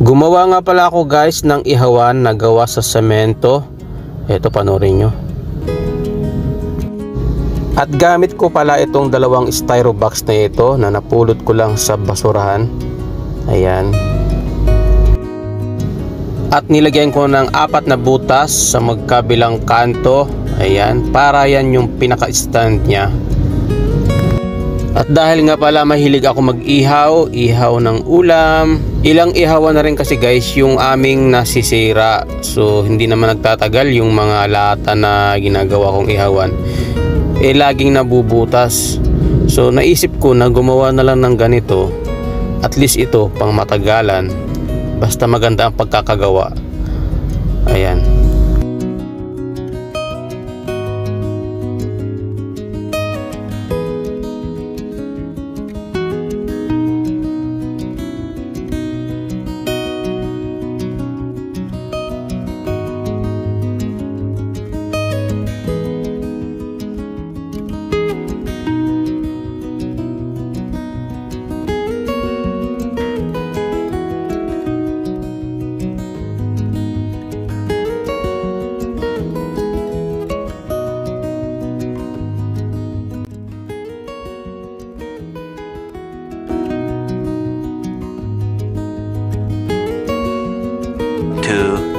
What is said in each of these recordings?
Gumawa nga pala ako guys ng ihawan na gawa sa semento. Ito panorin nyo. At gamit ko pala itong dalawang styro box na ito na napulot ko lang sa basurahan. Ayan. At nilagyan ko ng apat na butas sa magkabilang kanto. Ayan. Para yan yung pinaka-stand niya. At dahil nga pala mahilig ako mag-ihaw, ihaw ng ulam, ilang ihawan na rin kasi guys yung aming nasisira. So hindi naman nagtatagal yung mga lata na ginagawa kong ihawan. Eh laging nabubutas. So naisip ko na gumawa na lang ng ganito. At least ito pang matagalan. Basta maganda ang pagkakagawa.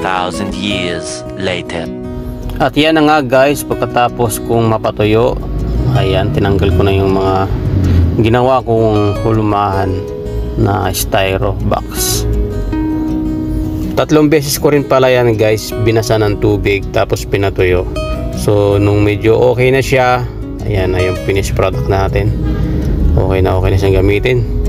Thousand years later. At yan na nga guys, pagkatapos kong mapatuyo, ayan, tinanggal ko na yung mga ginawa kong hulumahan na styro box. Tatlong beses ko rin pala yan guys, binasa ng tubig tapos pinatuyo. So nung medyo okay na siya, ayan na yung finished product natin. Okay na okay na siyang gamitin.